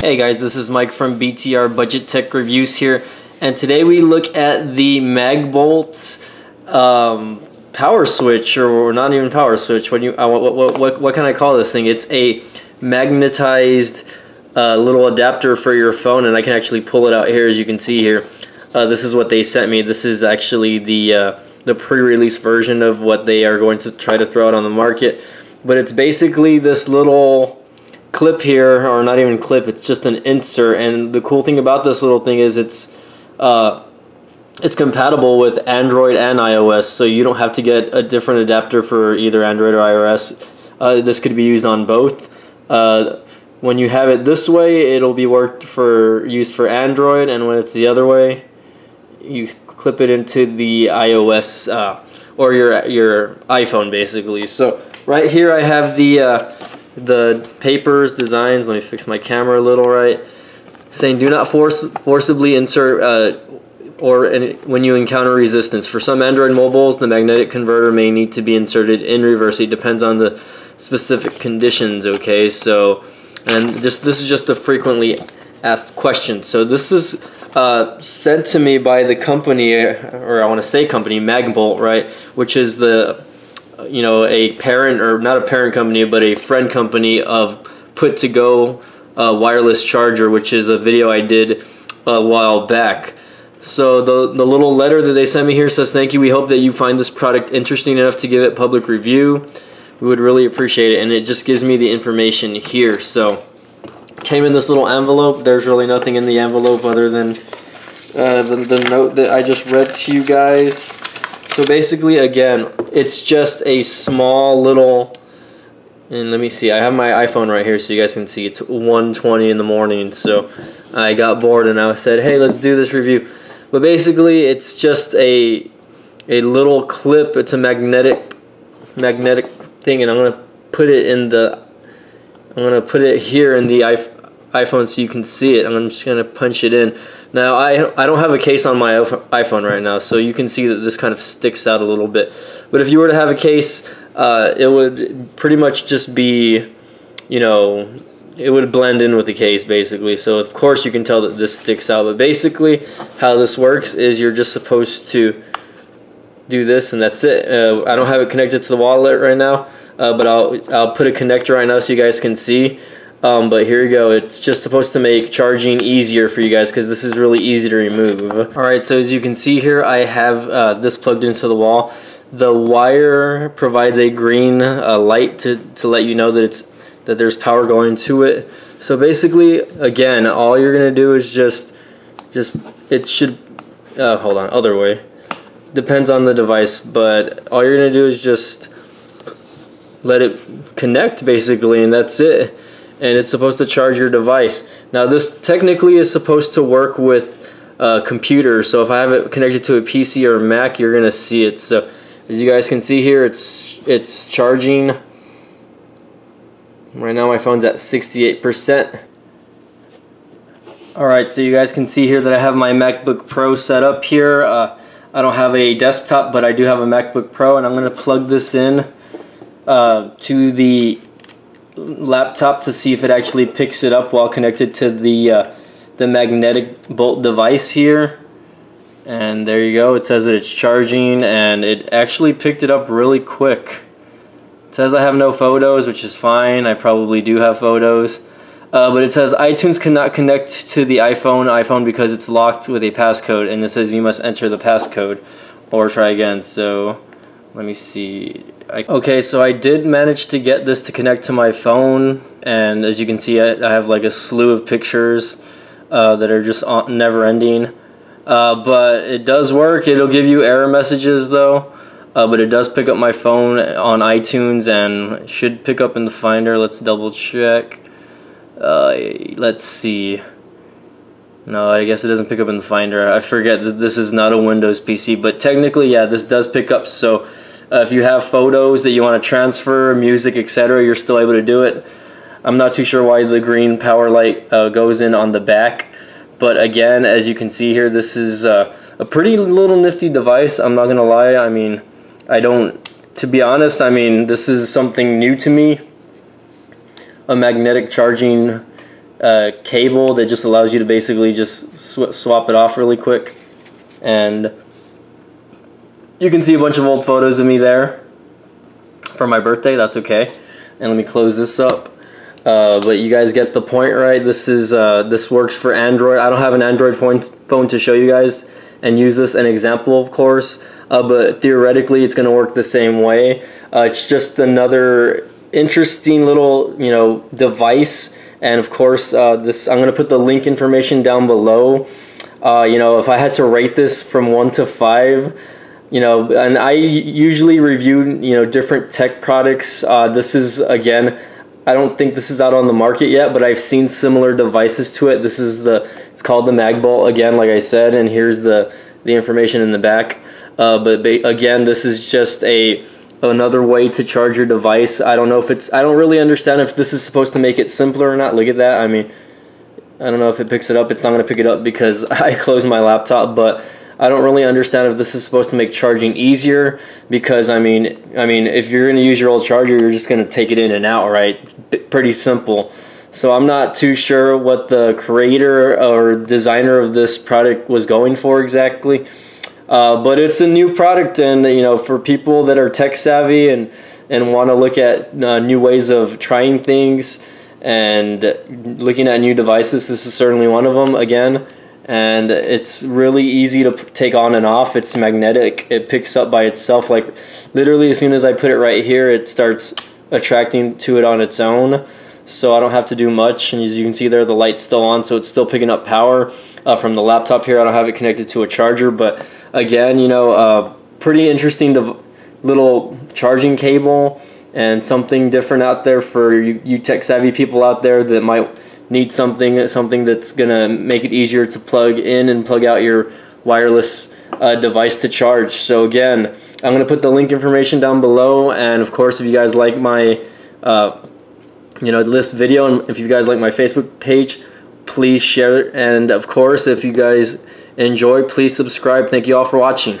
Hey guys, this is Mike from BTR Budget Tech Reviews here, and today we look at the Magbolt um, power switch, or not even power switch. What you uh, what, what, what what can I call this thing? It's a magnetized uh, little adapter for your phone, and I can actually pull it out here, as you can see here. Uh, this is what they sent me. This is actually the uh, the pre-release version of what they are going to try to throw out on the market, but it's basically this little clip here, or not even clip, it's just an insert. And the cool thing about this little thing is it's uh, it's compatible with Android and iOS, so you don't have to get a different adapter for either Android or iOS. Uh, this could be used on both. Uh, when you have it this way, it'll be worked for used for Android, and when it's the other way, you clip it into the iOS uh, or your your iPhone, basically. So right here, I have the uh, the papers, designs, let me fix my camera a little right, saying do not force forcibly insert uh, or any, when you encounter resistance. For some Android mobiles, the magnetic converter may need to be inserted in reverse. It depends on the specific conditions, okay? So, and just this is just the frequently asked question. So this is uh, sent to me by the company, or I want to say company, Magbolt, right? Which is the you know, a parent or not a parent company, but a friend company of Put to Go uh, wireless charger, which is a video I did a while back. So the, the little letter that they sent me here says, thank you, we hope that you find this product interesting enough to give it public review. We would really appreciate it, and it just gives me the information here. So came in this little envelope. There's really nothing in the envelope other than uh, the, the note that I just read to you guys. So basically, again, it's just a small little, and let me see, I have my iPhone right here so you guys can see. It's 1.20 in the morning, so I got bored and I said, hey, let's do this review. But basically, it's just a a little clip. It's a magnetic magnetic thing, and I'm gonna put it in the. I'm gonna put it here in the iPhone so you can see it. I'm just gonna punch it in. Now, I, I don't have a case on my iPhone right now, so you can see that this kind of sticks out a little bit. But if you were to have a case, uh, it would pretty much just be, you know, it would blend in with the case basically. So of course you can tell that this sticks out. But basically how this works is you're just supposed to do this and that's it. Uh, I don't have it connected to the wallet right now, uh, but I'll, I'll put a connector right now so you guys can see. Um, but here you go. It's just supposed to make charging easier for you guys because this is really easy to remove. Alright, so as you can see here, I have uh, this plugged into the wall. The wire provides a green uh, light to, to let you know that it's that there's power going to it. So basically, again, all you're to do is just, just it should, uh, hold on, other way. Depends on the device, but all you're to do is just let it connect basically and that's it and it's supposed to charge your device. Now this technically is supposed to work with a computer, so if I have it connected to a PC or a Mac, you're gonna see it. So as you guys can see here, it's it's charging. Right now my phone's at 68%. Alright, so you guys can see here that I have my MacBook Pro set up here. Uh, I don't have a desktop, but I do have a MacBook Pro, and I'm to plug this in uh, to the laptop to see if it actually picks it up while connected to the uh, the magnetic bolt device here. And there you go. It says that it's charging and it actually picked it up really quick. It says I have no photos which is fine. I probably do have photos. Uh, but it says iTunes cannot connect to the iPhone iPhone because it's locked with a passcode and it says you must enter the passcode or try again. So let me see I, okay, so I did manage to get this to connect to my phone, and as you can see, I, I have like a slew of pictures uh, that are just never ending. Uh, but it does work. It'll give you error messages though, uh, but it does pick up my phone on iTunes and should pick up in the Finder. Let's double check. Uh, let's see. No, I guess it doesn't pick up in the Finder. I forget that this is not a Windows PC, but technically, yeah, this does pick up. So uh, if you have photos that you want to transfer, music, etc., you're still able to do it. I'm not too sure why the green power light uh, goes in on the back. But again, as you can see here, this is uh, a pretty little nifty device. I'm not going to lie. I mean, I don't, to be honest, I mean, this is something new to me. A magnetic charging uh, cable that just allows you to basically just sw swap it off really quick. And you can see a bunch of old photos of me there for my birthday. That's okay. And let me close this up. Uh, but you guys get the point, right? This is uh, this works for Android. I don't have an Android phone phone to show you guys and use this an example, of course. Uh, but theoretically, it's going to work the same way. Uh, it's just another interesting little you know device. And of course, uh, this I'm going to put the link information down below. Uh, you know, if I had to rate this from one to five, you know, and I usually review you know different tech products. this is again I don't think this is out on the market yet, but I've seen similar devices to it. This is the, it's called the MagBolt again, like I said, and here's the, the information in the back. Uh, but again, this is just a another way to charge your device. I don't know if it's, I don't really understand if this is supposed to make it simpler or not. Look at that. I mean, I don't know if it picks it up. It's not going to pick it up because I closed my laptop, but I don't really understand if this is supposed to make charging easier because I mean, I mean, if you're going to use your old charger, you're just going to take it in and out, right? pretty simple. So I'm not too sure what the creator or designer of this product was going for exactly. Uh, but it's a new product and you know for people that are tech savvy and and want to look at uh, new ways of trying things and looking at new devices this is certainly one of them again and it's really easy to take on and off. It's magnetic. It picks up by itself. Like literally, as soon as I put it right here, it starts attracting to it on its own. So I don't have to do much. And as you can see there, the light's still on, so it's still picking up power uh, from the laptop here. I don't have it connected to a charger, but again, you know, uh, pretty interesting little charging cable and something different out there for you, you tech savvy people out there that might need something something that's gonna make it easier to plug in and plug out your wireless uh, device to charge. So again, I'm gonna put the link information down below, and of course, if you guys like my uh, you know this video, and if you guys like my Facebook page, please share it. And of course, if you guys enjoy, please subscribe. Thank you all for watching.